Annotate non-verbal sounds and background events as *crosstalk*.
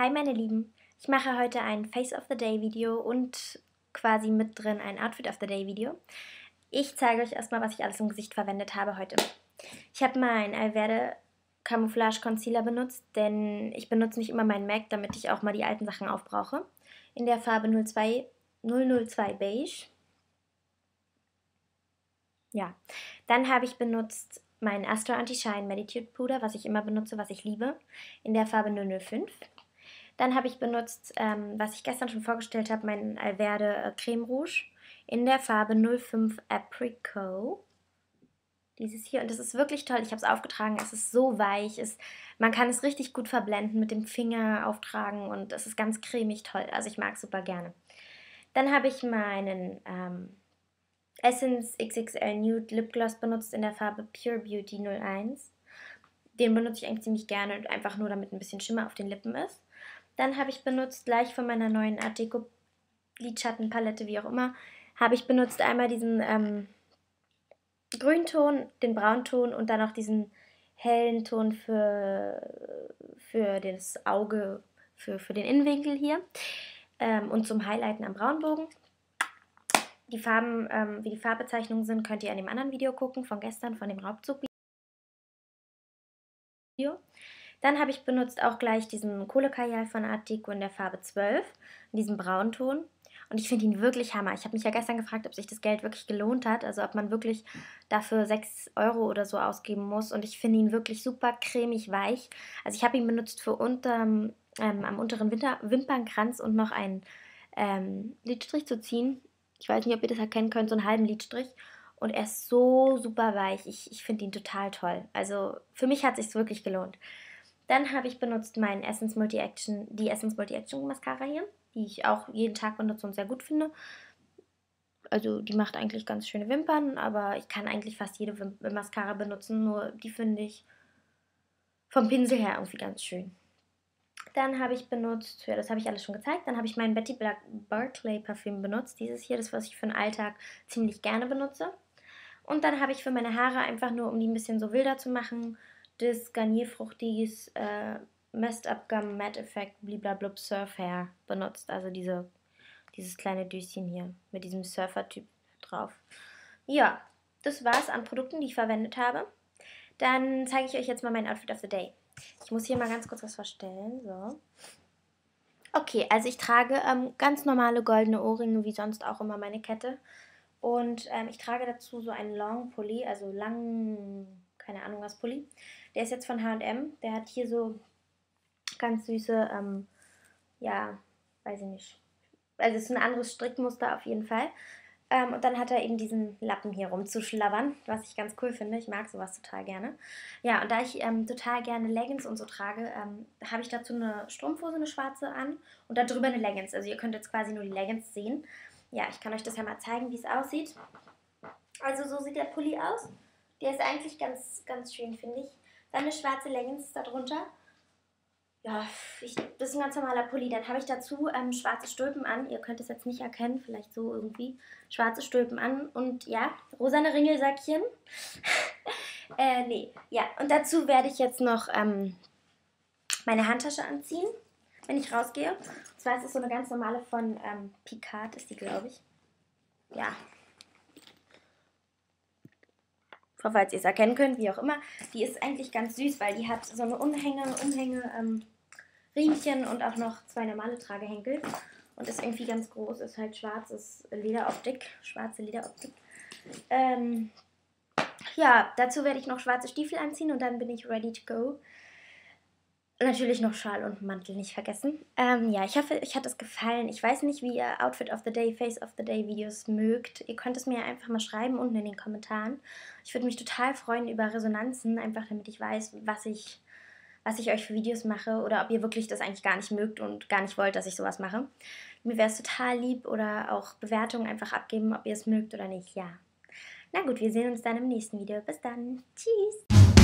Hi meine Lieben, ich mache heute ein Face of the Day Video und quasi mit drin ein Outfit of the Day Video. Ich zeige euch erstmal, was ich alles im Gesicht verwendet habe heute. Ich habe mein Alverde Camouflage Concealer benutzt, denn ich benutze nicht immer meinen MAC, damit ich auch mal die alten Sachen aufbrauche. In der Farbe 02, 002 Beige. Ja, dann habe ich benutzt mein Astro Anti-Shine Meditude Puder, was ich immer benutze, was ich liebe, in der Farbe 005. Dann habe ich benutzt, ähm, was ich gestern schon vorgestellt habe, mein Alverde äh, Creme Rouge in der Farbe 05 Apricot. Dieses hier. Und das ist wirklich toll. Ich habe es aufgetragen. Es ist so weich. Es, man kann es richtig gut verblenden mit dem Finger auftragen und es ist ganz cremig toll. Also ich mag es super gerne. Dann habe ich meinen ähm, Essence XXL Nude Lip Gloss benutzt in der Farbe Pure Beauty 01. Den benutze ich eigentlich ziemlich gerne einfach nur, damit ein bisschen Schimmer auf den Lippen ist. Dann habe ich benutzt, gleich von meiner neuen Art Deco Lidschattenpalette, wie auch immer, habe ich benutzt einmal diesen ähm, Grünton, den Braunton und dann auch diesen hellen Ton für, für das Auge, für, für den Innenwinkel hier ähm, und zum Highlighten am Braunbogen. Die Farben, ähm, wie die Farbbezeichnungen sind, könnt ihr in dem anderen Video gucken, von gestern, von dem Raubzug-Video. Dann habe ich benutzt auch gleich diesen Kohlekajal von Art Deco in der Farbe 12, in diesem Braunton. Und ich finde ihn wirklich Hammer. Ich habe mich ja gestern gefragt, ob sich das Geld wirklich gelohnt hat. Also ob man wirklich dafür 6 Euro oder so ausgeben muss. Und ich finde ihn wirklich super cremig weich. Also ich habe ihn benutzt für unterm, ähm, am unteren Winter Wimpernkranz und noch einen ähm, Lidstrich zu ziehen. Ich weiß nicht, ob ihr das erkennen könnt, so einen halben Lidstrich. Und er ist so super weich. Ich, ich finde ihn total toll. Also für mich hat es sich wirklich gelohnt. Dann habe ich benutzt meinen Essence Multi Action, die Essence Multi Action Mascara hier, die ich auch jeden Tag benutze und sehr gut finde. Also die macht eigentlich ganz schöne Wimpern, aber ich kann eigentlich fast jede Wim Mascara benutzen, nur die finde ich vom Pinsel her irgendwie ganz schön. Dann habe ich benutzt, ja, das habe ich alles schon gezeigt, dann habe ich mein Betty Black Barclay Parfüm benutzt. Dieses hier, das was ich für den Alltag ziemlich gerne benutze. Und dann habe ich für meine Haare einfach nur, um die ein bisschen so wilder zu machen, das Garnierfruchtiges äh, Messed Up Gum Matte Effect Bliblablub Surf Hair benutzt. Also diese, dieses kleine Döschen hier mit diesem Surfer-Typ drauf. Ja, das war's an Produkten, die ich verwendet habe. Dann zeige ich euch jetzt mal mein Outfit of the Day. Ich muss hier mal ganz kurz was verstellen. So. Okay, also ich trage ähm, ganz normale goldene Ohrringe, wie sonst auch immer meine Kette. Und ähm, ich trage dazu so einen Long Pulli, also lang, keine Ahnung was Pulli. Der ist jetzt von H&M. Der hat hier so ganz süße, ähm, ja, weiß ich nicht. Also es ist ein anderes Strickmuster auf jeden Fall. Ähm, und dann hat er eben diesen Lappen hier rumzuschlabbern, was ich ganz cool finde. Ich mag sowas total gerne. Ja, und da ich ähm, total gerne Leggings und so trage, ähm, habe ich dazu eine Strumpfhose, eine schwarze an und darüber eine Leggings. Also ihr könnt jetzt quasi nur die Leggings sehen. Ja, ich kann euch das ja mal zeigen, wie es aussieht. Also so sieht der Pulli aus. Der ist eigentlich ganz, ganz schön, finde ich. Dann eine schwarze Leggings darunter. Ja, ich, das ist ein ganz normaler Pulli. Dann habe ich dazu ähm, schwarze Stulpen an. Ihr könnt es jetzt nicht erkennen, vielleicht so irgendwie. Schwarze Stulpen an und ja, rosane Ringelsäckchen. *laughs* äh, nee, ja. Und dazu werde ich jetzt noch ähm, meine Handtasche anziehen, wenn ich rausgehe. Und zwar ist es so eine ganz normale von ähm, Picard, ist die, glaube ich. Ja, falls ihr es erkennen könnt, wie auch immer. Die ist eigentlich ganz süß, weil die hat so eine Umhänge, Umhänge, ähm, Riemchen und auch noch zwei normale Tragehenkel. Und ist irgendwie ganz groß, ist halt schwarzes Lederoptik, schwarze Lederoptik. Ähm, ja, dazu werde ich noch schwarze Stiefel anziehen und dann bin ich ready to go. Natürlich noch Schal und Mantel nicht vergessen. Ähm, ja, ich hoffe, euch hat es gefallen. Ich weiß nicht, wie ihr Outfit of the Day, Face of the Day Videos mögt. Ihr könnt es mir einfach mal schreiben unten in den Kommentaren. Ich würde mich total freuen über Resonanzen, einfach damit ich weiß, was ich, was ich euch für Videos mache oder ob ihr wirklich das eigentlich gar nicht mögt und gar nicht wollt, dass ich sowas mache. Mir wäre es total lieb oder auch Bewertungen einfach abgeben, ob ihr es mögt oder nicht. Ja. Na gut, wir sehen uns dann im nächsten Video. Bis dann. Tschüss.